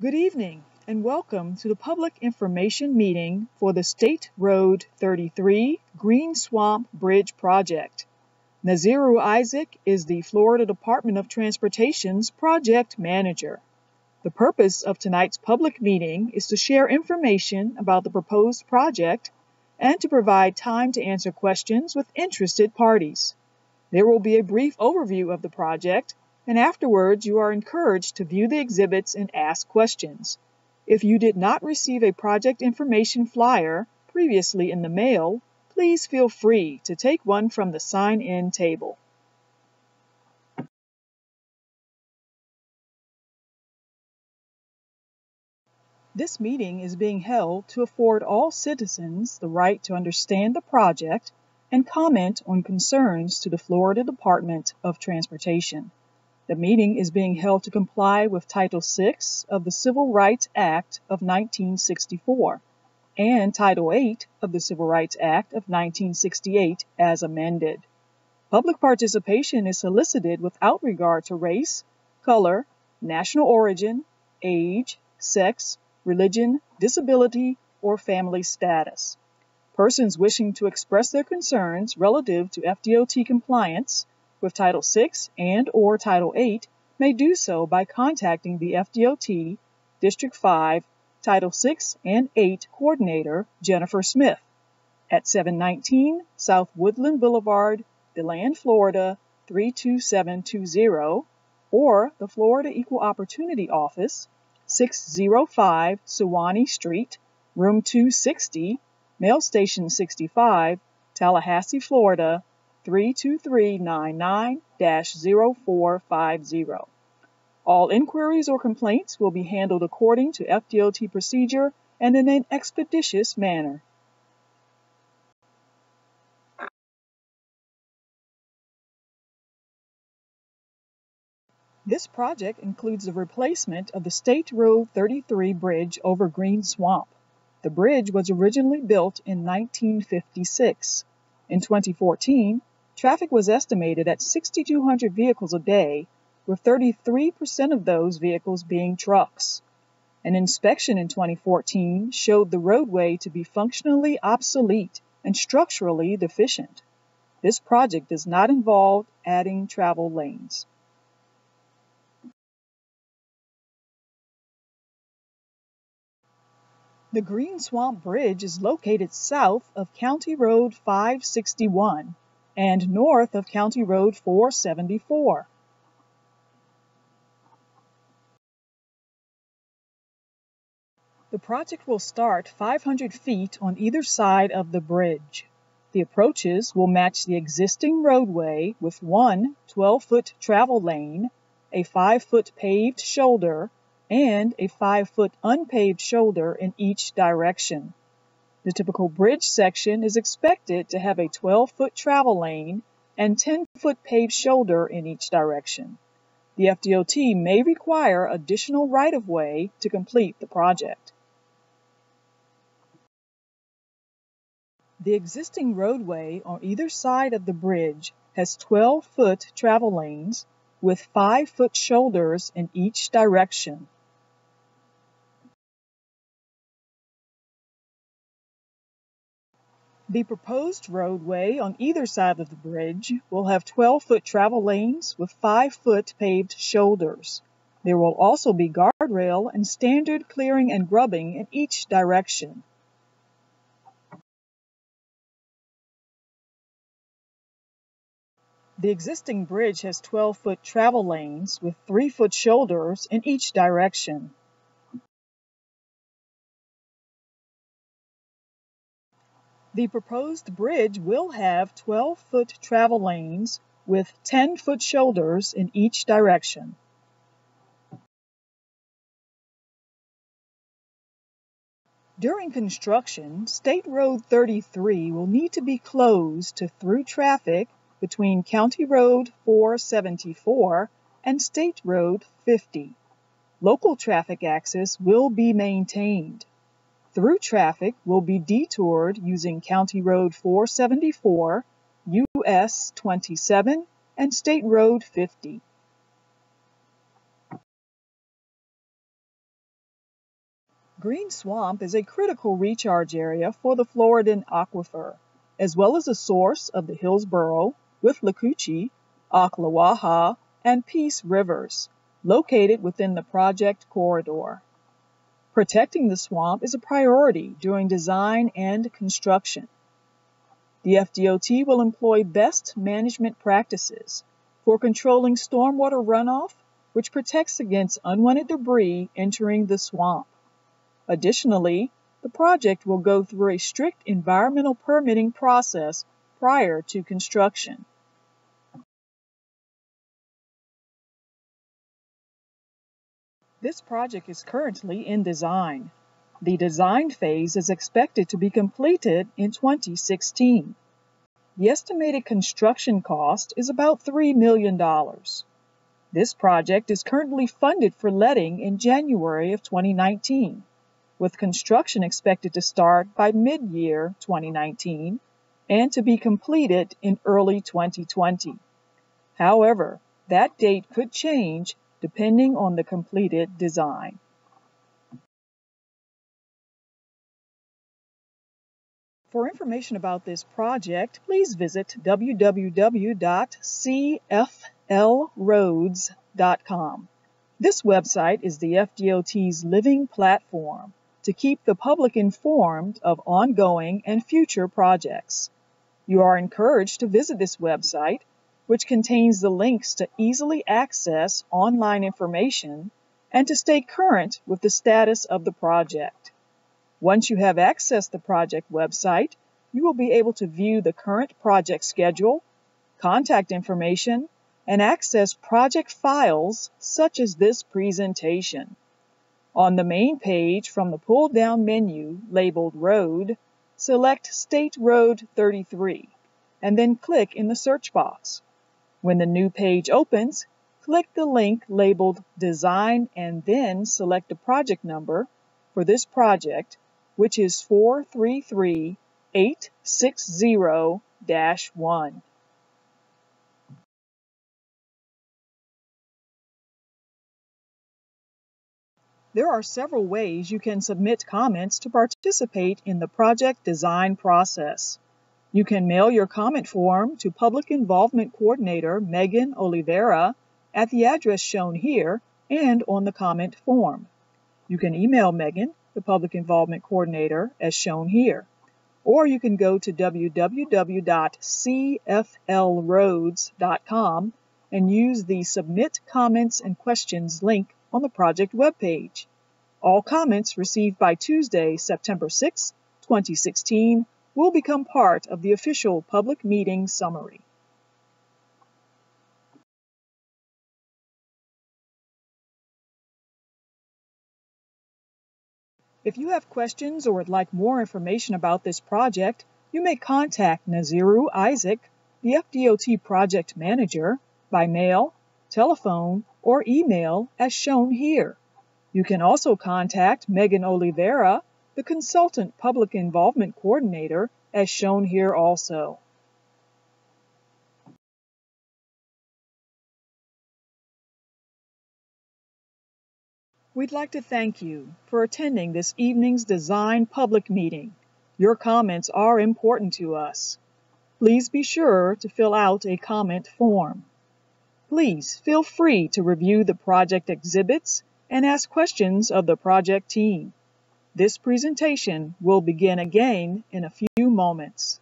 Good evening and welcome to the public information meeting for the State Road 33 Green Swamp Bridge Project. Naziru Isaac is the Florida Department of Transportation's project manager. The purpose of tonight's public meeting is to share information about the proposed project and to provide time to answer questions with interested parties. There will be a brief overview of the project and afterwards you are encouraged to view the exhibits and ask questions. If you did not receive a project information flyer previously in the mail, please feel free to take one from the sign-in table. This meeting is being held to afford all citizens the right to understand the project and comment on concerns to the Florida Department of Transportation. The meeting is being held to comply with Title VI of the Civil Rights Act of 1964 and Title VIII of the Civil Rights Act of 1968 as amended. Public participation is solicited without regard to race, color, national origin, age, sex, religion, disability, or family status. Persons wishing to express their concerns relative to FDOT compliance with Title VI and or Title VIII may do so by contacting the FDOT District 5 Title VI and 8 Coordinator Jennifer Smith at 719 South Woodland Boulevard, DeLand, Florida 32720 or the Florida Equal Opportunity Office 605 Suwannee Street, Room 260, Mail Station 65, Tallahassee, Florida 32399-0450. All inquiries or complaints will be handled according to FDOT procedure and in an expeditious manner. This project includes the replacement of the State Road 33 bridge over Green Swamp. The bridge was originally built in 1956. In 2014, Traffic was estimated at 6,200 vehicles a day, with 33% of those vehicles being trucks. An inspection in 2014 showed the roadway to be functionally obsolete and structurally deficient. This project does not involve adding travel lanes. The Green Swamp Bridge is located south of County Road 561 and north of County Road 474. The project will start 500 feet on either side of the bridge. The approaches will match the existing roadway with one 12-foot travel lane, a 5-foot paved shoulder, and a 5-foot unpaved shoulder in each direction. The typical bridge section is expected to have a 12-foot travel lane and 10-foot paved shoulder in each direction. The FDOT may require additional right-of-way to complete the project. The existing roadway on either side of the bridge has 12-foot travel lanes with 5-foot shoulders in each direction. The proposed roadway on either side of the bridge will have 12-foot travel lanes with 5-foot paved shoulders. There will also be guardrail and standard clearing and grubbing in each direction. The existing bridge has 12-foot travel lanes with 3-foot shoulders in each direction. The proposed bridge will have 12-foot travel lanes with 10-foot shoulders in each direction. During construction, State Road 33 will need to be closed to through traffic between County Road 474 and State Road 50. Local traffic access will be maintained. Through traffic will be detoured using County Road 474, US 27, and State Road 50. Green Swamp is a critical recharge area for the Floridan aquifer, as well as a source of the Hillsborough, Withlacoochee, Ocklawaha, and Peace rivers, located within the project corridor. Protecting the swamp is a priority during design and construction. The FDOT will employ best management practices for controlling stormwater runoff, which protects against unwanted debris entering the swamp. Additionally, the project will go through a strict environmental permitting process prior to construction. This project is currently in design. The design phase is expected to be completed in 2016. The estimated construction cost is about $3 million. This project is currently funded for letting in January of 2019, with construction expected to start by mid-year 2019 and to be completed in early 2020. However, that date could change depending on the completed design. For information about this project, please visit www.cflroads.com. This website is the FDOT's living platform to keep the public informed of ongoing and future projects. You are encouraged to visit this website, which contains the links to easily access online information and to stay current with the status of the project. Once you have accessed the project website, you will be able to view the current project schedule, contact information, and access project files such as this presentation. On the main page from the pull-down menu labeled Road, select State Road 33 and then click in the search box. When the new page opens, click the link labeled Design and then select the project number for this project which is 433860-1. There are several ways you can submit comments to participate in the project design process. You can mail your comment form to Public Involvement Coordinator Megan Oliveira at the address shown here and on the comment form. You can email Megan the Public Involvement Coordinator as shown here. Or you can go to www.cflroads.com and use the Submit Comments and Questions link on the project webpage. All comments received by Tuesday, September 6, 2016 will become part of the official public meeting summary. If you have questions or would like more information about this project, you may contact Naziru Isaac, the FDOT project manager, by mail, telephone, or email as shown here. You can also contact Megan Oliveira, the consultant public involvement coordinator, as shown here also. We'd like to thank you for attending this evening's design public meeting. Your comments are important to us. Please be sure to fill out a comment form. Please feel free to review the project exhibits and ask questions of the project team. This presentation will begin again in a few moments.